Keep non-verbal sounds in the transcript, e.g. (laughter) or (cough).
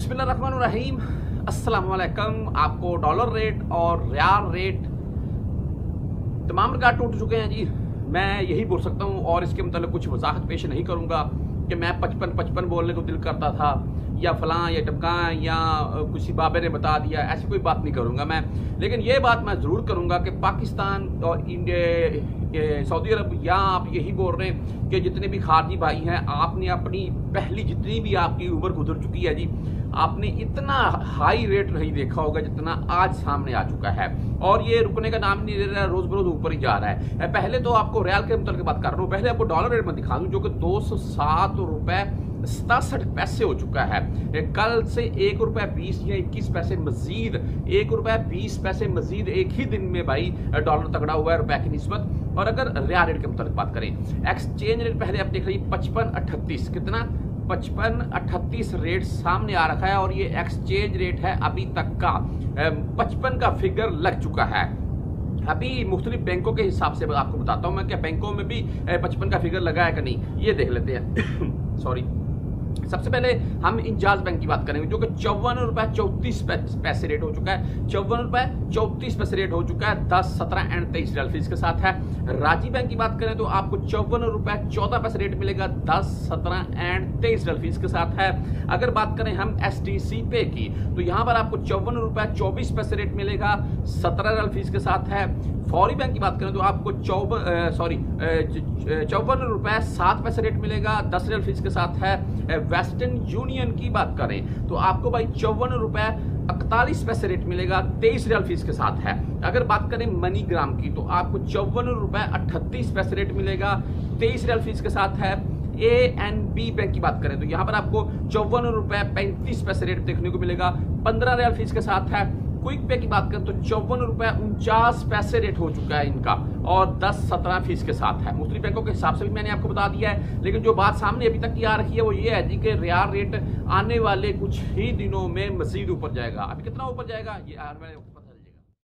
बिस्मिल्लाहिर्रहमानिर्रहीम। अस्सलाम आपको डॉलर रेट और रियाल रेट तमाम रिकॉर्ड टूट चुके हैं जी। मैं यही बोल सकता हूँ और इसके मतलब कुछ वजाहत पेश नहीं करूँगा। कि मैं पचपन पचपन बोलने को दिल करता था, या फलां, या टपका या किसी बाबे ने बता दिया, ऐसी कोई बात नहीं करूँगा मैं। लेकिन ये बात मैं ज़रूर करूँगा कि पाकिस्तान और इंडिया सऊदी अरब, या आप यही बोल रहे हैं कि जितने भी खारजी भाई हैं, आपने अपनी पहली जितनी भी आपकी उम्र गुजर चुकी है जी, आपने इतना हाई रेट नहीं देखा होगा जितना आज सामने आ चुका है। और ये रुकने का नाम नहीं ले रहा है रोज बरोज ऊपर ही जा रहा है। पहले तो आपको रियाल के की बात कर रहा हूँ, पहले आपको डॉलर रेट में दिखा दूँ, जो कि दो सौ सात रुपए, सतासठ पैसे हो चुका है। कल से एक रुपए बीस या इक्कीस पैसे मजीद, एक रुपए बीस पैसे मजीद एक ही दिन में भाई डॉलर तगड़ा हुआ है, रुपए की निस्बत। और अगर रियाल रेट के मतलब बात करें एक्सचेंज रेट पहले आप देख रही, पचपन अट्ठतीस कितना? पचपन अट्ठतीस रेट सामने आ रखा है और ये एक्सचेंज रेट है अभी तक का। पचपन का फिगर लग चुका है। अभी मुख्तलिफ़ बैंकों के हिसाब से आपको बताता हूँ मैं क्या बैंकों में भी पचपन का फिगर लगा है कि नहीं। ये देख लेते हैं। (coughs) सॉरी सबसे पहले हम इंजाज बैंक की बात करेंगे, जो कि चौवन रुपए चौतीस पैसे रेट हो चुका है। चौवन रुपए चौतीस पैसे रेट हो चुका है, दस, सत्रह एंड तेईस रियल फ़ीस के साथ है। राज़ी बैंक की बात करें तो आपको चौवन रुपए चौदह पैसे रेट मिलेगा, दस, सत्रह एंड तेईस रियल फ़ीस के साथ है। अगर बात करें हम एस पे की तो यहाँ पर आपको चौवन रुपए चौबीस पैसे रेट मिलेगा, सत्रह रियल फ़ीस के साथ है। फौरी बैंक की बात करें तो आपको चौवन सॉरी चौवन रुपए सात पैसे रेट मिलेगा, दस रियल फ़ीस के साथ है। वेस्टर्न यूनियन की बात करें तो आपको भाई चौवन रुपए इकतालीस पैसे रेट मिलेगा, तेईस रियल फ़ीस के साथ है। अगर बात करें मनी ग्राम की तो आपको चौवन रुपए अट्ठतीस पैसे रेट मिलेगा, तेईस रियल फ़ीस के साथ है। ए एंड बी बैंक की बात करें तो यहाँ पर आपको चौवन रुपए पैंतीस पैसे रेट देखने को मिलेगा, पंद्रह रियल फ़ीस के साथ है। क्विक पे की बात करें तो चौवन रुपए उनचास पैसे रेट हो चुका है इनका और दस सत्रह फ़ीस के साथ है। मुख्तलि बैंकों के हिसाब से भी मैंने आपको बता दिया है, लेकिन जो बात सामने अभी तक की आ रही है वो ये है जी कि रियाल रेट आने वाले कुछ ही दिनों में मजीद ऊपर जाएगा। अभी कितना ऊपर जाएगा? ये